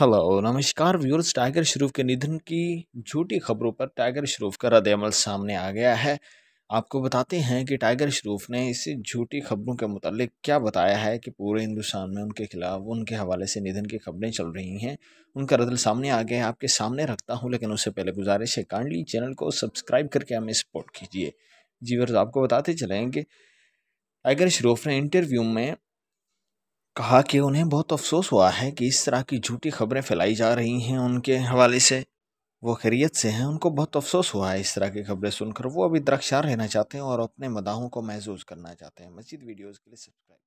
Hello, नमस्कार viewers. Tiger श्रूफ के निधन की झूठी खबरों पर टाइगर श्रूफ का रद्दमल सामने आ गया है। आपको बताते हैं कि टाइगर श्रूफ ने इस झूठी खबरों के मुतालिक क्या बताया है कि पूरे हिंदुस्तान में उनके खिलाफ, उनके हवाले से निधन की खबरें चल रही हैं। उनका रद्दल सामने आ गया है। आपके सामने रखता हूँ, लेकिन उससे पहले गुजारिश है, काइंडली चैनल को सब्सक्राइब करके हमें सपोर्ट कीजिए। जी वर्ष आपको बताते चलें कि टाइगर श्रूफ ने इंटरव्यू में कहा कि उन्हें बहुत अफसोस हुआ है कि इस तरह की झूठी खबरें फैलाई जा रही हैं उनके हवाले से। वो खैरियत से हैं, उनको बहुत अफसोस हुआ है इस तरह की खबरें सुनकर। वो अभी दरख्शार रहना चाहते हैं और अपने मदाहों को महसूस करना चाहते हैं। मजीद वीडियोज़ के लिए सब्सक्राइब